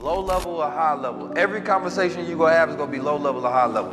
Low level or high level. Every conversation you gonna have is gonna be low level or high level.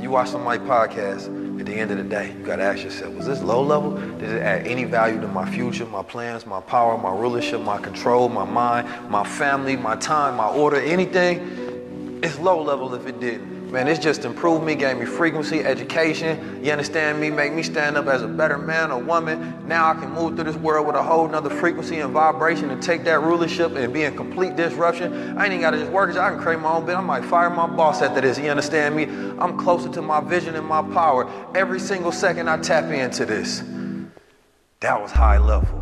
You watch somebody podcast, at the end of the day, you gotta ask yourself, was this low level? Did it add any value to my future, my plans, my power, my rulership, my control, my mind, my family, my time, my order, anything? It's low level if it didn't. Man, it's just improved me, gave me frequency, education. You understand me? Make me stand up as a better man or woman. Now I can move through this world with a whole nother frequency and vibration and take that rulership and be in complete disruption. I ain't even gotta just work. I can create my own bit. I might fire my boss after this. You understand me? I'm closer to my vision and my power. Every single second I tap into this. That was high level.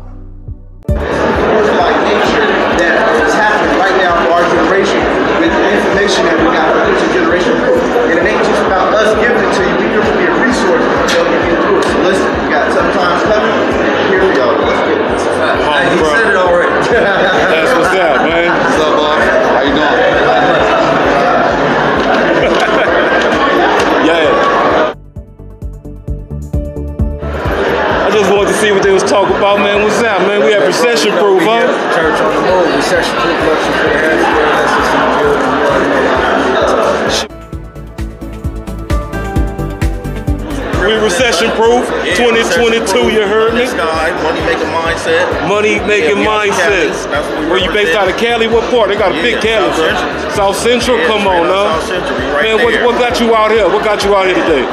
We recession proof. 2022, you heard me? Sky, money making mindset. Money making Yeah, we out of mindset. Cali. That's what we Where you based out of Cali? What part? They got a Yeah, big Cali, South bro. Central. South Central, Yeah, come on, out now. South Central, we right Man, what, what got you out here? What got you out here today?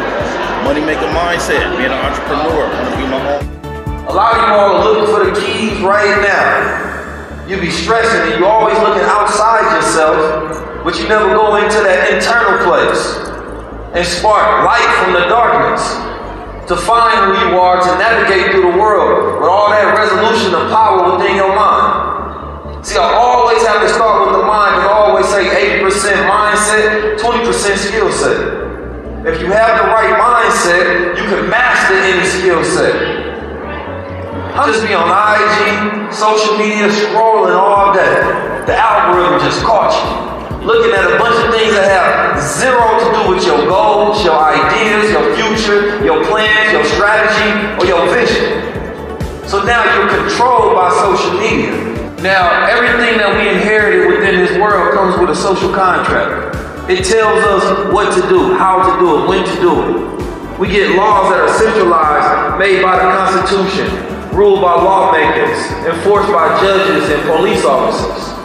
Money making mindset. Being an entrepreneur. Want to be my own. A lot of you all are looking for the keys right now. You be stressing and you always looking outside yourself, but you never go into that internal place and spark light from the darkness to find who you are, to navigate through the world with all that resolution of power within your mind. See, I always have to start with the mind and I always say 80% mindset, 20% skill set. If you have the right mindset, you can master any skill set. I'll just be on IG, social media, scrolling all day. The algorithm just caught you. Looking at a bunch of things that have zero to do with your goals, your ideas, your future, your plans, your strategy, or your vision. So now you're controlled by social media. Now, everything that we inherited within this world comes with a social contract. It tells us what to do, how to do it, when to do it. We get laws that are centralized, made by the Constitution, ruled by lawmakers, enforced by judges and police officers.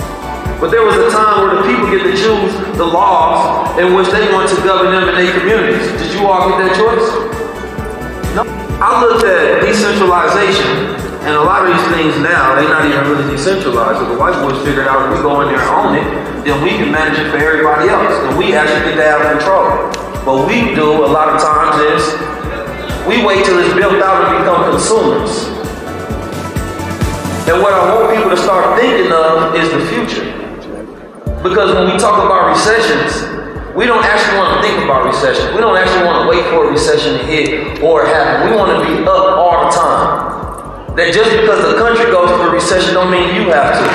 But there was a time where the people get to choose the laws in which they want to govern them in their communities. Did you all get that choice? No. I looked at decentralization, and a lot of these things now, they're not even really decentralized. So the white boys figured out if we go in there and own it, then we can manage it for everybody else. And we actually get to have control. What we do a lot of times is we wait till it's built out and become consumers. And what I want people to start thinking of is the future. Because when we talk about recessions, we don't actually want to think about recession. We don't actually want to wait for a recession to hit or happen. We want to be up all the time. That just because the country goes through a recession don't mean you have to.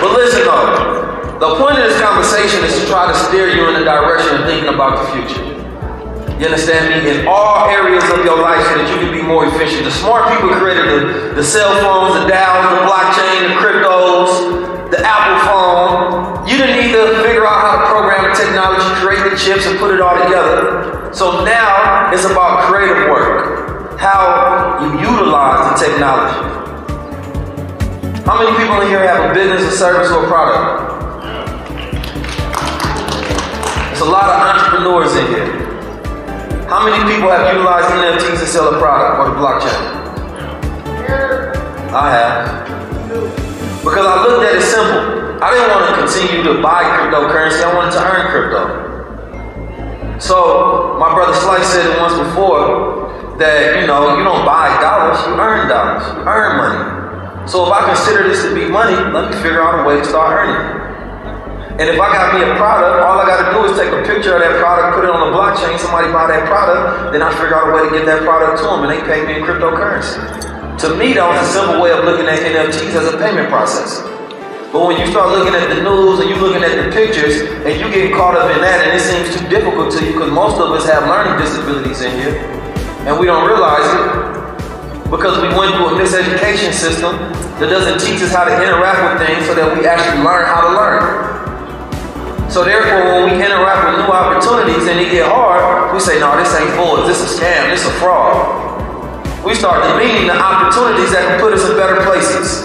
But listen though, the point of this conversation is to try to steer you in the direction of thinking about the future. You understand me? In all areas of your life so that you can be more efficient. The smart people created the, the cell phones, the DAOs, technology. How many people in here have a business, a service, or a product? There's a lot of entrepreneurs in here. How many people have utilized NFTs to sell a product or the blockchain? I have. Because I looked at it simple. I didn't want to continue to buy cryptocurrency, I wanted to earn crypto. So, my brother Slice said it once before that, you know, you don't buy dollars, you earn earn money. So, if I consider this to be money, let me figure out a way to start earning it. And if I got me a product, all I got to do is take a picture of that product, put it on the blockchain, somebody buy that product, then I figure out a way to get that product to them, and they pay me in cryptocurrency. To me, that was a simple way of looking at NFTs as a payment process. But when you start looking at the news and you looking at the pictures and you get caught up in that and it seems too difficult to you because most of us have learning disabilities in here and we don't realize it, because we went through a miseducation system that doesn't teach us how to interact with things so that we actually learn how to learn. So therefore, when we interact with new opportunities and it get hard, we say, no, this ain't full, this is scam, this is a fraud. We start demeaning the opportunities that can put us in better places.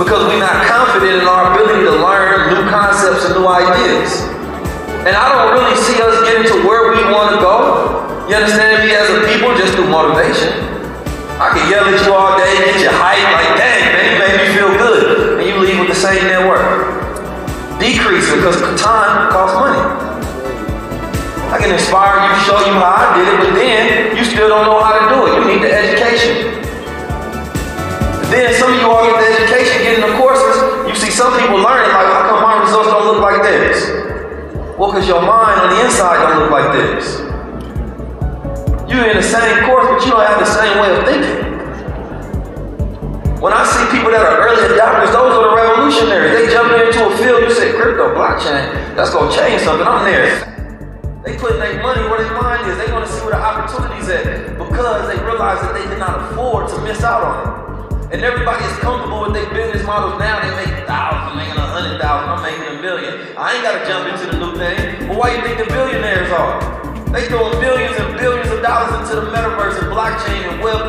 Because we're not confident in our ability to learn new concepts and new ideas. And I don't really see us getting to where we want to go. You understand me as a people just through motivation. Yell at you all day, get you hyped, like, dang, man, you made me feel good. And you leave with the same network. Decrease because time costs money. I can inspire you, show you how I did it, but then you still don't know how to do it. You need the education. Then some of you all get the education, getting the courses. You see some people learning, like, how come my results don't look like this? Well, because your mind on the inside don't look like this. You're in the same course, but you don't have the same way of thinking. When I see people that are early adopters, those are the revolutionaries. They jump into a field, you say crypto, blockchain, that's gonna change something. I'm there. They put their money where their mind is. They want to see where the opportunities at because they realize that they cannot afford to miss out on it. And everybody is comfortable with their business models now. They make thousands, making a hundred thousand, I'm making a million. I ain't gotta jump into the new thing. But why you think the billionaires are? They throwing billions and billions of dollars into the metaverse and blockchain and Web3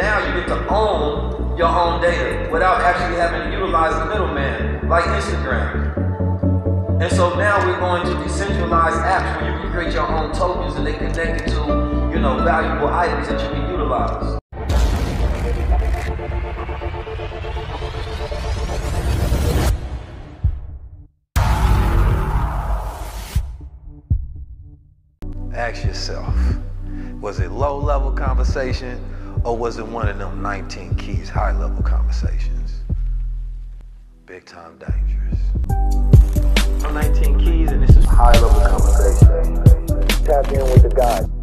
now you get to own your own data without actually having to utilize the middleman, like Instagram. And so now we're going to decentralize apps where you can create your own tokens and they connect it to, you know, valuable items that you can utilize. Ask yourself. Was it low level conversation or was it one of them 19 keys high level conversations? Big time dangerous. I'm 19 keys and this is high level conversation. Tap in with the guys.